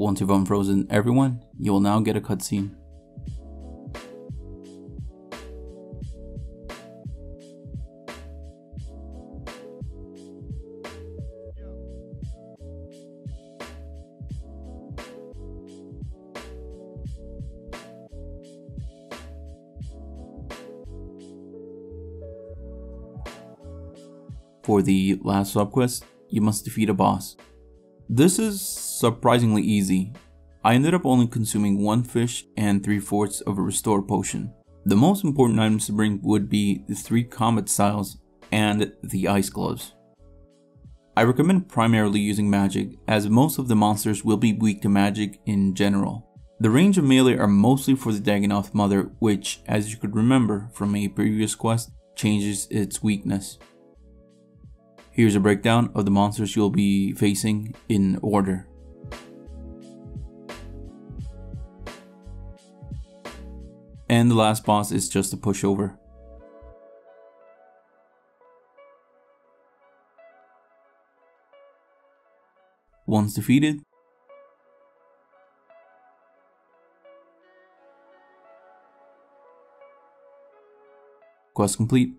Once you've unfrozen everyone, you will now get a cutscene. For the last subquest, you must defeat a boss. This is surprisingly easy. I ended up only consuming one fish and 3 fourths of a restore potion. The most important items to bring would be the 3 combat styles and the ice gloves. I recommend primarily using magic as most of the monsters will be weak to magic in general. The range of melee are mostly for the Dagannoth Mother which, as you could remember from a previous quest, changes its weakness. Here's a breakdown of the monsters you'll be facing in order. And the last boss is just a pushover. Once defeated, quest complete.